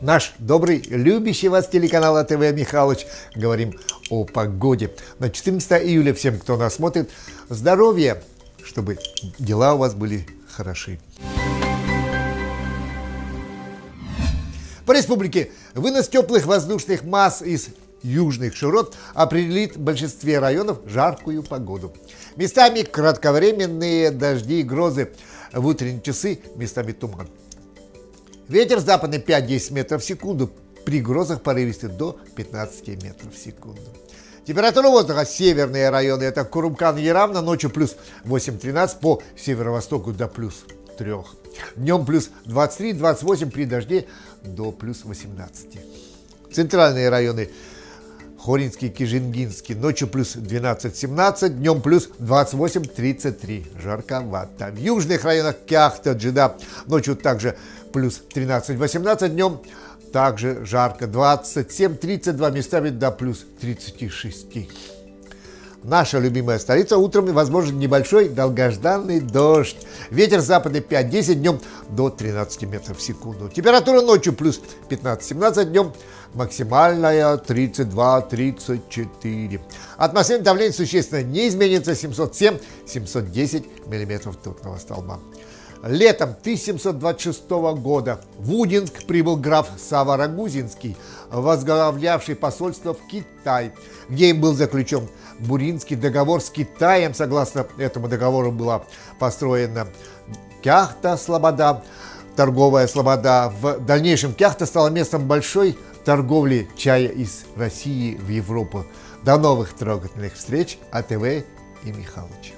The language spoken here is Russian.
Наш добрый, любящий вас телеканал АТВ Михалыч. Говорим о погоде. На 14 июля всем, кто нас смотрит, здоровья, чтобы дела у вас были хороши. По республике вынос теплых воздушных масс из южных широт определит в большинстве районов жаркую погоду. Местами кратковременные дожди и грозы, в утренние часы местами туман. Ветер западный 5-10 метров в секунду, при грозах порывистый до 15 метров в секунду. Температура воздуха северные районы это Курумкан Яравна, ночью плюс 8-13, по северо-востоку до плюс 3. Днем плюс 23-28, при дожде до плюс 18. Центральные районы Хоринский, Кижингинский, ночью плюс 12-17, днем плюс 28-33, жарковато. В южных районах Кяхта, Джида, ночью также плюс 13-18, днем также жарко, 27-32, местами до плюс 36. Наша любимая столица. Утром возможен небольшой долгожданный дождь. Ветер западный 5-10, днем до 13 метров в секунду. Температура ночью плюс 15-17, днем максимальная 32-34. Атмосферное давление существенно не изменится 707-710 миллиметров ртутного столба. Летом 1726 года в Удинск прибыл граф Сава Рагузинский, возглавлявший посольство в Китай, где им был заключен Буринский договор с Китаем. Согласно этому договору была построена Кяхта Слобода, торговая Слобода. В дальнейшем Кяхта стала местом большой торговли чая из России в Европу. До новых трогательных встреч. АТВ и Михалыч.